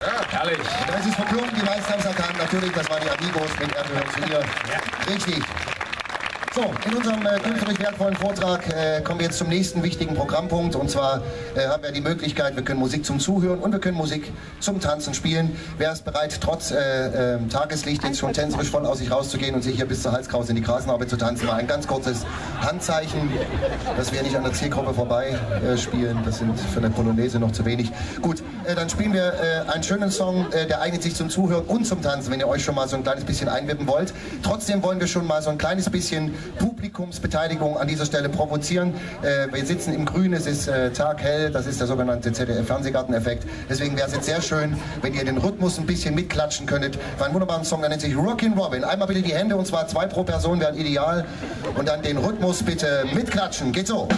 Ja, herrlich. Das ist verklungen, die erkannt. Natürlich, das waren die Amigos mit Er gehört zu ihr. Ja. Richtig. So, in unserem äh, künstlerisch wertvollen Vortrag äh, kommen wir jetzt zum nächsten wichtigen Programmpunkt. Und zwar äh, haben wir die Möglichkeit, wir können Musik zum Zuhören und wir können Musik zum Tanzen spielen. Wer ist bereit, trotz äh, ähm, Tageslicht jetzt schon tänzerisch voll aus sich rauszugehen und sich hier bis zur Halskrause in die Grasnarbe zu tanzen? Mal ein ganz kurzes Handzeichen, dass wir nicht an der Zielgruppe vorbei äh, spielen. Das sind für eine Polonaise noch zu wenig. Gut, äh, dann spielen wir einen schönen Song, der eignet sich zum Zuhören und zum Tanzen, wenn ihr euch schon mal so ein kleines bisschen einwippen wollt. Trotzdem wollen wir schon mal so ein kleines bisschen Publikumsbeteiligung an dieser Stelle provozieren. Äh, wir sitzen im Grün, es ist äh, taghell, das ist der sogenannte ZDF-Fernsehgarteneffekt. Deswegen wäre es jetzt sehr schön, wenn ihr den Rhythmus ein bisschen mitklatschen könntet. Für einen wunderbaren Song, der nennt sich Rockin' Robin. Einmal bitte die Hände und zwar zwei pro Person wären ideal. Und dann den Rhythmus bitte mitklatschen. Geht so.